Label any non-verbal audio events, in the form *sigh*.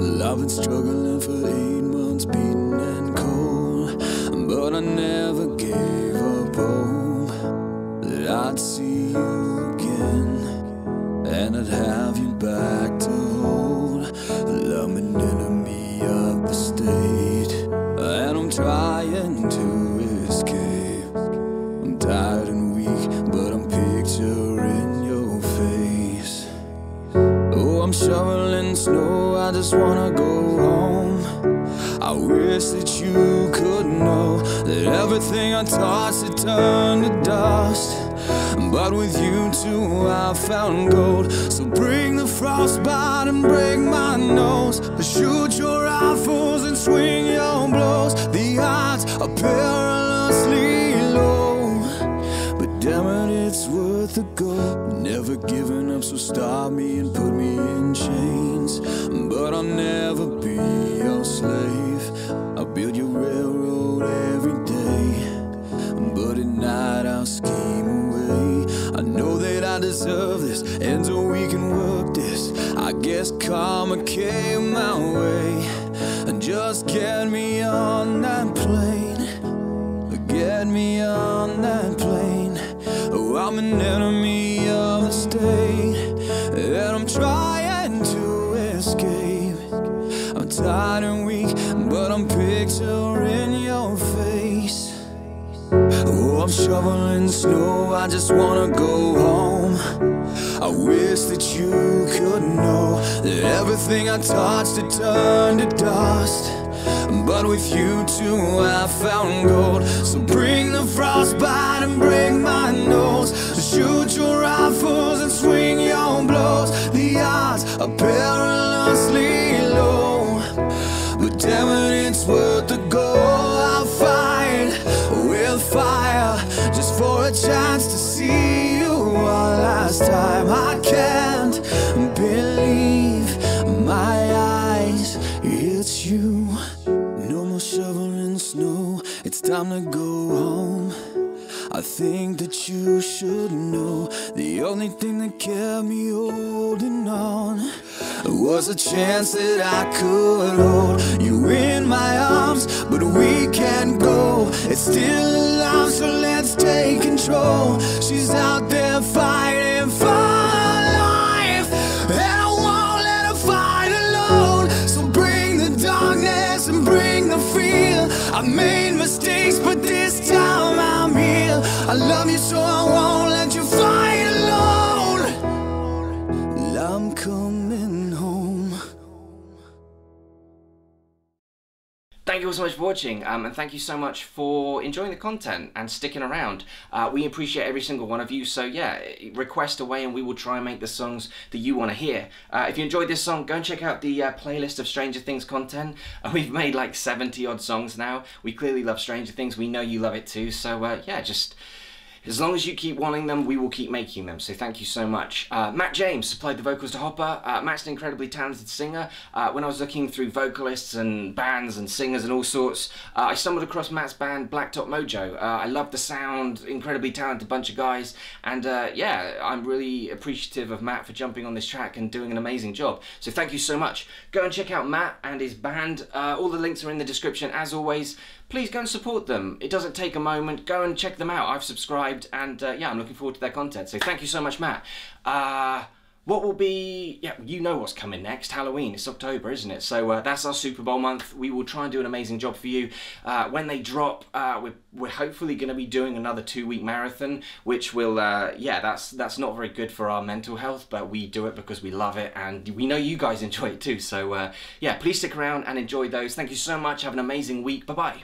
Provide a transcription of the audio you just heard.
I've been struggling for eight months, beaten and cold, but I never gave up hope that I'd see you again and I'd have you back to hold. I'm an enemy of the state, and I'm trying to I'm shoveling snow, I just wanna go home. I wish that you could know that everything I touched it turned to dust. But with you two, I found gold. So bring the frostbite and break my nose. Shoot your rifles go. Never giving up, so stop me and put me in chains. But I'll never be your slave. I'll build your railroad every day. But at night I'll scheme away. I know that I deserve this, and so we can work this. I guess karma came my way. And just get me on that plane. Get me on that plane. I'm an enemy of the state, and I'm trying to escape. I'm tired and weak, but I'm picturing your face. Oh, I'm shoveling snow, I just wanna go home. I wish that you could know that everything I touched it turned to dust. But with you two, I found gold. So bring the last time. I can't believe my eyes. It's you. No more shoveling snow. It's time to go home. I think that you should know the only thing that kept me holding on was a chance that I could hold you in my arms, but we can't go. It's still alive, so let's take control. Bring the fear. I've made mistakes, but this time I'm here. I love you, so I won't let you fight alone. I'm coming Thank you all so much for watching, um, and thank you so much for enjoying the content and sticking around. Uh, we appreciate every single one of you, so yeah, request away and we will try and make the songs that you want to hear. Uh, if you enjoyed this song, go and check out the uh, playlist of Stranger Things content. *laughs* We've made like 70 odd songs now. We clearly love Stranger Things, we know you love it too, so uh, yeah, just as long as you keep wanting them, we will keep making them. So thank you so much. Uh, Matt James supplied the vocals to Hopper. Uh, Matt's an incredibly talented singer. Uh, when I was looking through vocalists and bands and singers and all sorts, uh, I stumbled across Matt's band Blacktop Mojo. Uh, I love the sound, incredibly talented bunch of guys, and uh, yeah, I'm really appreciative of Matt for jumping on this track and doing an amazing job. So thank you so much. Go and check out Matt and his band. all the links are in the description as always please go and support them. It doesn't take a moment. Go and check them out. I've subscribed and uh, yeah, I'm looking forward to their content. So thank you so much, Matt. Uh, what will be, yeah, you know what's coming next. Halloween, it's October, isn't it? So uh, that's our Super Bowl month. We will try and do an amazing job for you. Uh, when they drop, uh, we're, we're hopefully going to be doing another two-week marathon, which will, uh, yeah, that's that's not very good for our mental health, but we do it because we love it, and we know you guys *laughs* enjoy it too. So uh, yeah, please stick around and enjoy those. Thank you so much. Have an amazing week. Bye-bye.